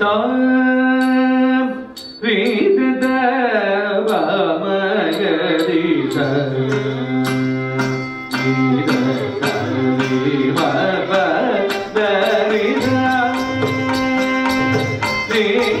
Sa vidhava magadhi sa Hey.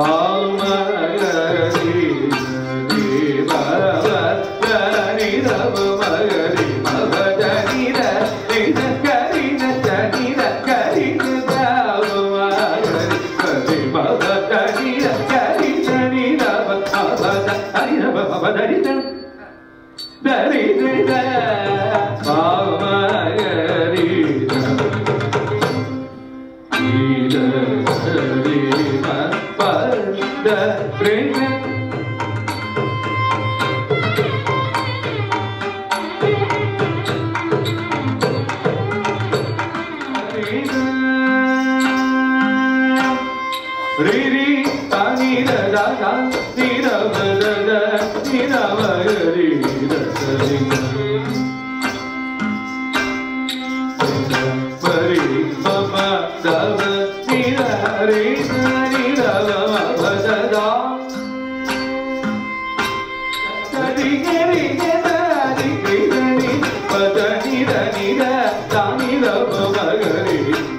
Palmas.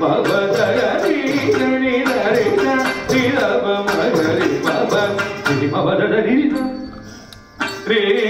Bhagavad Tres.